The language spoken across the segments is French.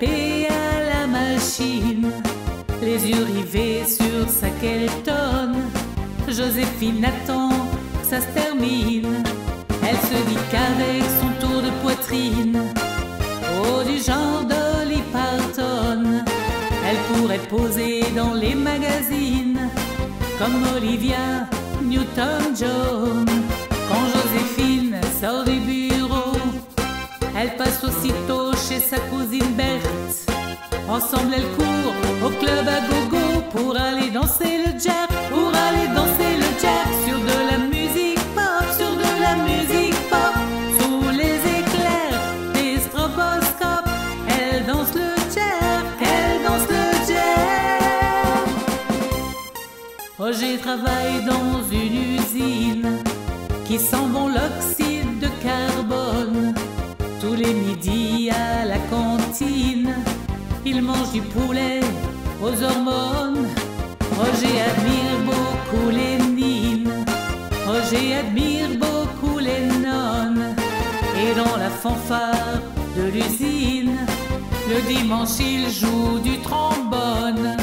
tapé à la machine, les yeux rivés sur sa tonne. Joséphine attend que ça se termine. Elle se dit qu'avec son tour de poitrine, oh du genre Dolly Parton, elle pourrait poser dans les magazines comme Olivia Newton-John. Quand Joséphine Ensemble, elles courent au club à gogo pour aller danser le jack, pour aller danser le jack sur de la musique pop, sur de la musique pop, sous les éclairs des stroboscopes. Elle danse le jack, elle danse le jack. Roger travaille dans une usine qui sent bon l'oxyde de carbone. Tous les midis à la il du poulet aux hormones. Roger admire beaucoup les nines, Roger admire beaucoup les nonnes. Et dans la fanfare de l'usine, le dimanche il joue du trombone.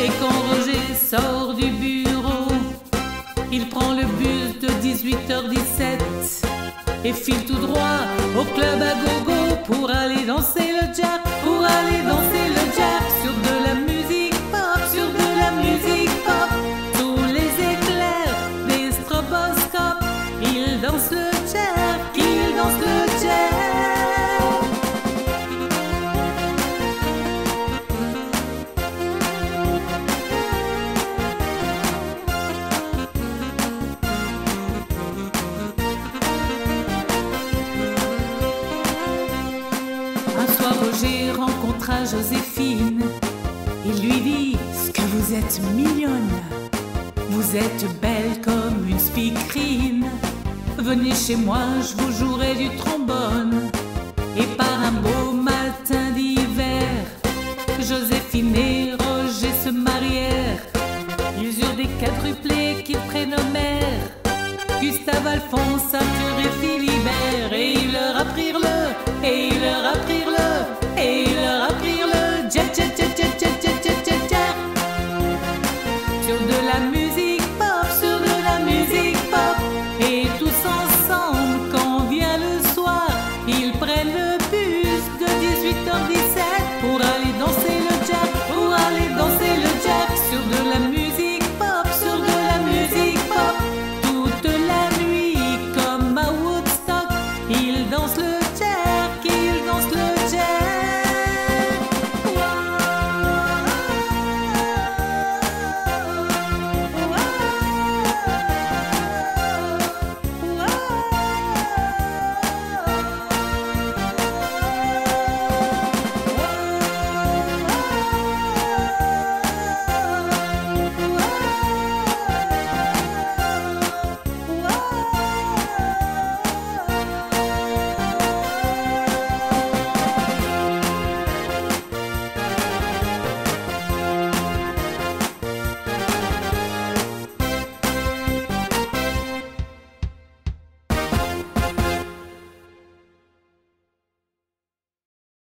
Et quand Roger sort du bureau, il prend le bus de 18h17 et file tout droit au club à gogo Roger rencontra Joséphine. Il lui dit Ce que vous êtes mignonne, vous êtes belle comme une speakerine. Venez chez moi, je vous jouerai du trombone. Et par un beau matin d'hiver, Joséphine et Roger se marièrent. Ils eurent des quadruplés qu'ils prénommèrent Gustave, Alphonse, Arthur et Philibert. Et ils leur apprirent le, et ils